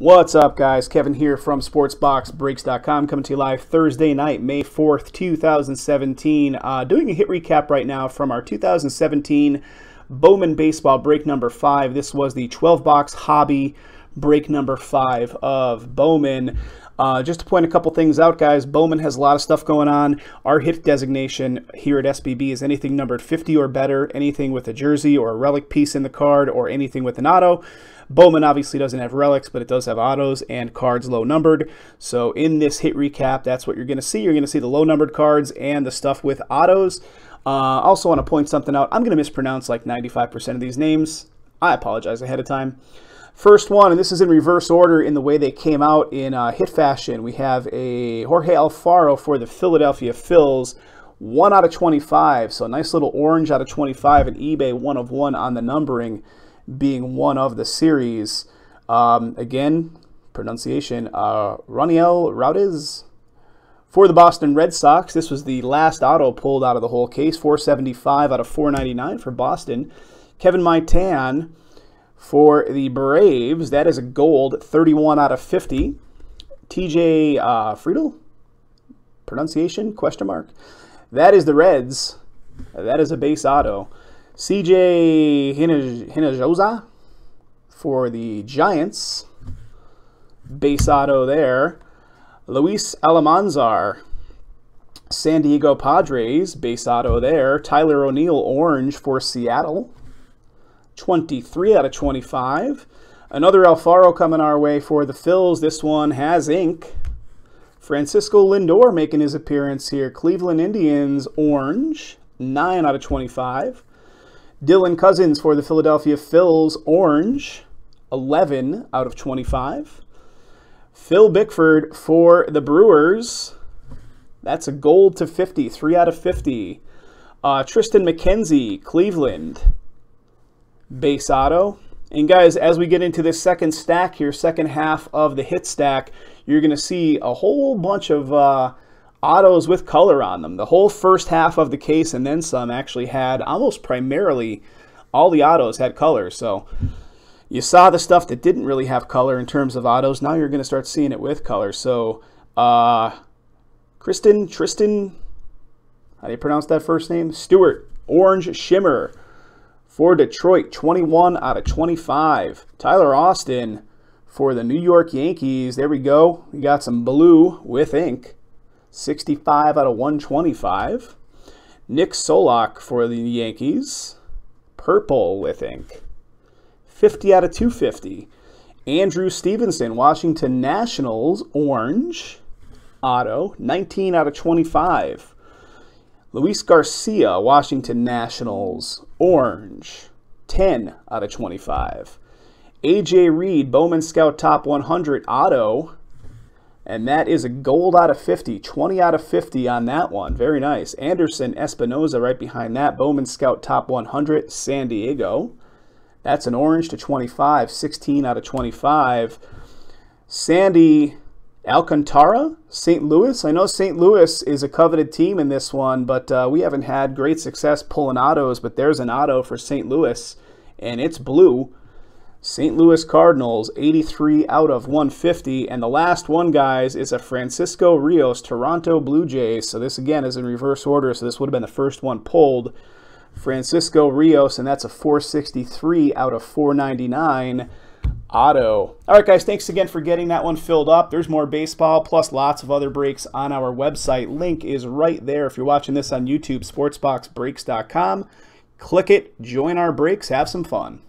What's up, guys? Kevin here from SportsBoxBreaks.com coming to you live Thursday night, May 4th, 2017. Uh, doing a hit recap right now from our 2017 Bowman Baseball break number 5. This was the 12 box hobby break number 5 of Bowman. Uh, just to point a couple things out, guys, Bowman has a lot of stuff going on. Our hit designation here at SBB is anything numbered 50 or better, anything with a jersey or a relic piece in the card, or anything with an auto. Bowman obviously doesn't have relics, but it does have autos and cards low numbered. So in this hit recap, that's what you're going to see. You're going to see the low numbered cards and the stuff with autos. Uh, also want to point something out. I'm going to mispronounce like 95% of these names. I apologize ahead of time. First one, and this is in reverse order in the way they came out in uh, hit fashion. We have a Jorge Alfaro for the Philadelphia Phils, 1 out of 25. So a nice little orange out of 25, and eBay 1 of 1 on the numbering being one of the series. Um, again, pronunciation, uh, Roniel Raudes for the Boston Red Sox. This was the last auto pulled out of the whole case, 475 out of 499 for Boston. Kevin Maitan for the Braves. That is a gold, 31 out of 50. TJ uh, Friedl, pronunciation, question mark. That is the Reds. That is a base auto. CJ Hinojosa for the Giants. Base auto there. Luis Almanzar, San Diego Padres. Base auto there. Tyler O'Neill, orange for Seattle. 23 out of 25. Another Alfaro coming our way for the Phils. This one has ink. Francisco Lindor making his appearance here. Cleveland Indians, orange. 9 out of 25. Dylan Cozens for the Philadelphia Phils, orange, 11 out of 25. Phil Bickford for the Brewers, that's a gold to 50, 3 out of 50. Uh, Triston McKenzie, Cleveland, base auto. And guys, as we get into this second stack here, second half of the hit stack, you're going to see a whole bunch of uh, autos with color on them. The whole first half of the case and then some actually had almost primarily all the autos had color. So you saw the stuff that didn't really have color in terms of autos. Now you're going to start seeing it with color. So uh, Kristen, Tristan, how do you pronounce that first name? Stewart, Orange Shimmer for Detroit, 21 out of 25. Tyler Austin for the New York Yankees. There we go. We got some blue with ink. 65 out of 125. Nick Solak for the Yankees. Purple with ink. 50 out of 250. Andrew Stevenson, Washington Nationals, orange. Auto, 19 out of 25. Luis Garcia, Washington Nationals, orange, 10 out of 25. AJ Reed, Bowman Scout Top 100 Auto, and that is a gold out of 50, 20 out of 50 on that one. Very nice. Anderson Espinoza right behind that. Bowman Scout Top 100, San Diego. That's an orange to 25, 16 out of 25. Sandy Alcantara, St. Louis. I know St. Louis is a coveted team in this one, but uh, we haven't had great success pulling autos. But there's an auto for St. Louis, and it's blue. St. Louis Cardinals, 83 out of 150. And the last one, guys, is a Francisco Rios, Toronto Blue Jays. So this, again, is in reverse order. So this would have been the first one pulled. Francisco Rios, and that's a 463 out of 499 auto. All right, guys, thanks again for getting that one filled up. There's more baseball plus lots of other breaks on our website. Link is right there if you're watching this on YouTube, sportsboxbreaks.com. Click it, join our breaks, have some fun.